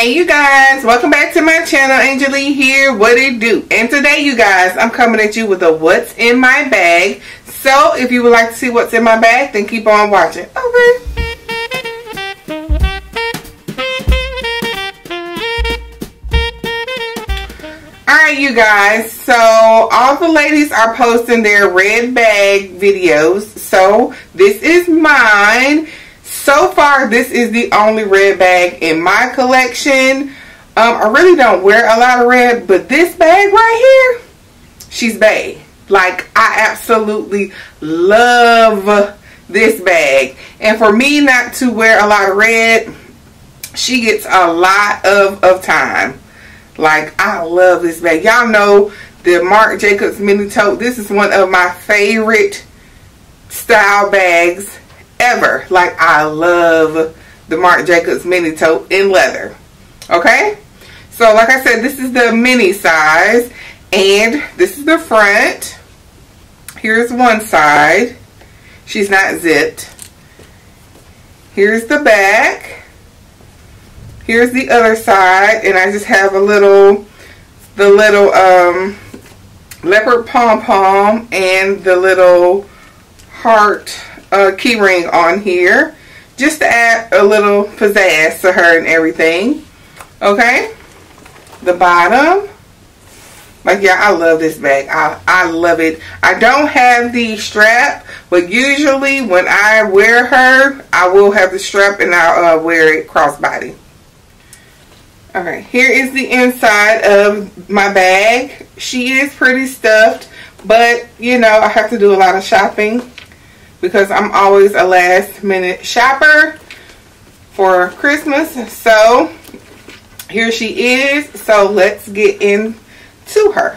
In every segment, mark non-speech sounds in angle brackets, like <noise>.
Hey you guys, welcome back to my channel. Angelle here, what it do? And today you guys, I'm coming at you with a what's in my bag. So if you would like to see what's in my bag, then keep on watching. Okay. Alright you guys, so all the ladies are posting their red bag videos. So this is mine. So far, this is the only red bag in my collection. Um, I really don't wear a lot of red, but this bag right here, she's bae. Like, I absolutely love this bag. And for me not to wear a lot of red, she gets a lot of, of time. Like, I love this bag. Y'all know the Marc Jacobs Mini Tote. This is one of my favorite style bags ever. Like I love the Marc Jacobs mini tote in leather. Okay? So like I said, this is the mini size and this is the front. Here's one side. She's not zipped. Here's the back. Here's the other side and I just have a little the little um leopard pom-pom and the little heart uh, keyring on here just to add a little pizzazz to her and everything. Okay, the bottom. Like, yeah, I love this bag. I, I love it. I don't have the strap, but usually when I wear her, I will have the strap and I'll uh, wear it crossbody. Alright, here is the inside of my bag. She is pretty stuffed, but, you know, I have to do a lot of shopping because I'm always a last minute shopper for Christmas. So here she is. So let's get into her.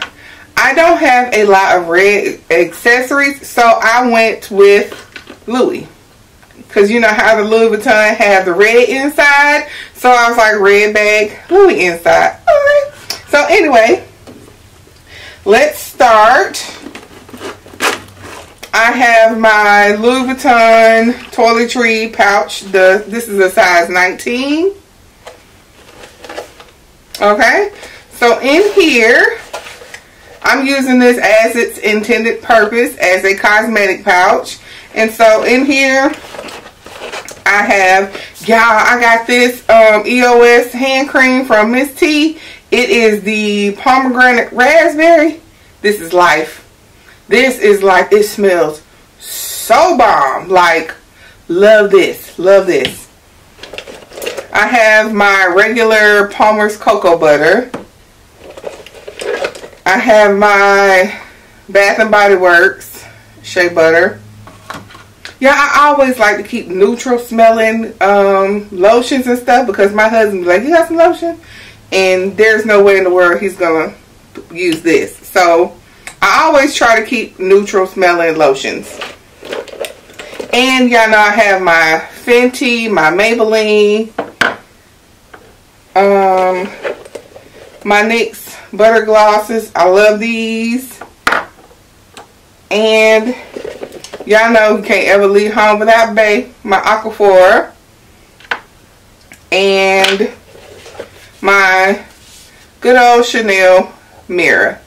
I don't have a lot of red accessories, so I went with Louis. Because you know how the Louis Vuitton have the red inside. So I was like, red bag, Louis inside. Alright. So anyway, let's start I have my Louis Vuitton toiletry pouch. The This is a size 19. Okay. So in here, I'm using this as its intended purpose as a cosmetic pouch. And so in here, I have, y'all, I got this um, EOS hand cream from Miss T. It is the pomegranate raspberry. This is life. This is like, it smells so bomb. Like, love this. Love this. I have my regular Palmer's Cocoa Butter. I have my Bath and Body Works Shea Butter. Yeah, I always like to keep neutral smelling um, lotions and stuff because my husband like, you got some lotion? And there's no way in the world he's going to use this. So, I always try to keep neutral smelling lotions. And y'all know I have my Fenty, my Maybelline, um, my NYX Butter Glosses. I love these. And y'all know you can't ever leave home without Bay, my Aquaphor. And my good old Chanel mirror.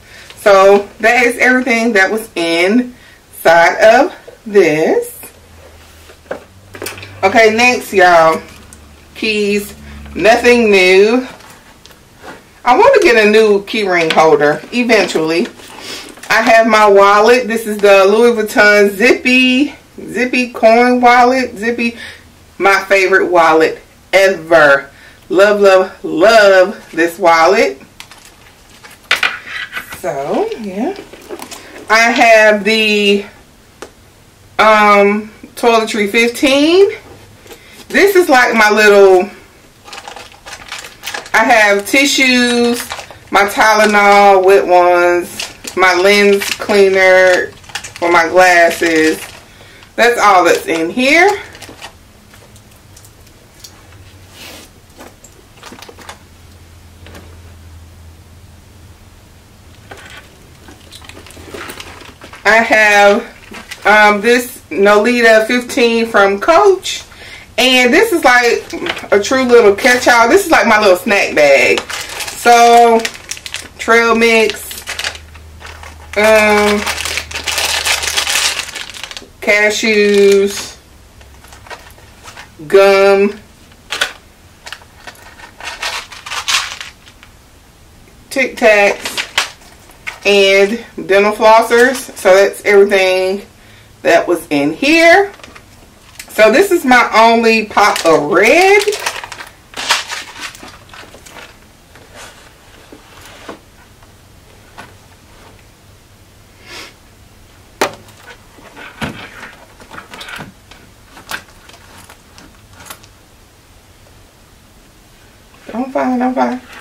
So that is everything that was inside of this. Okay, next y'all. Keys. Nothing new. I want to get a new keyring holder eventually. I have my wallet. This is the Louis Vuitton Zippy Zippy coin wallet. Zippy, my favorite wallet ever. Love, love, love this wallet. So, yeah. I have the um, Toiletry 15. This is like my little, I have tissues, my Tylenol wet ones, my lens cleaner for my glasses. That's all that's in here. I have um, this Nolita 15 from Coach. And this is like a true little catch-all. This is like my little snack bag. So, trail mix. Um, cashews. Gum. Tic Tacs and dental flossers. So that's everything that was in here. So this is my only pop of red. I'm fine, I'm fine.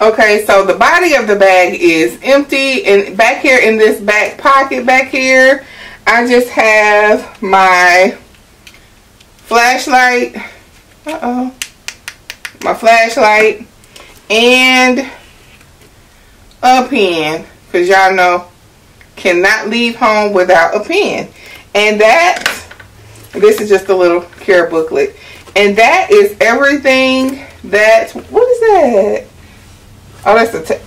Okay, so the body of the bag is empty and back here in this back pocket back here, I just have my flashlight. Uh-oh. My flashlight and a pen because y'all know cannot leave home without a pen. And that, this is just a little care booklet. And that is everything that, what is that? Oh, that's a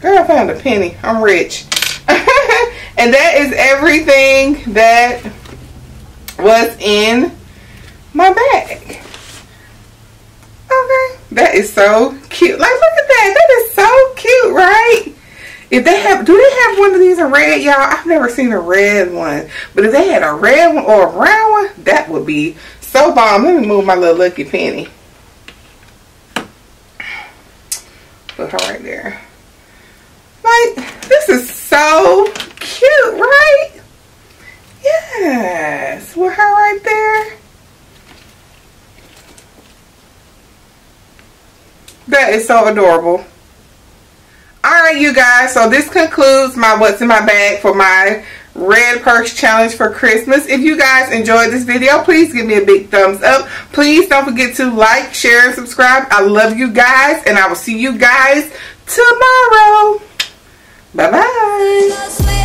girl. I found a penny. I'm rich. <laughs> and that is everything that was in my bag. Okay, that is so cute. Like, look at that. That is so cute, right? If they have, do they have one of these in red, y'all? I've never seen a red one. But if they had a red one or a brown one, that would be so bomb. Let me move my little lucky penny. Put her right there. Like, this is so cute, right? Yes, with her right there. That is so adorable. Alright, you guys, so this concludes my What's in My Bag for my red purse challenge for Christmas. If you guys enjoyed this video, please give me a big thumbs up. Please don't forget to like, share, and subscribe. I love you guys, and I will see you guys tomorrow. Bye-bye.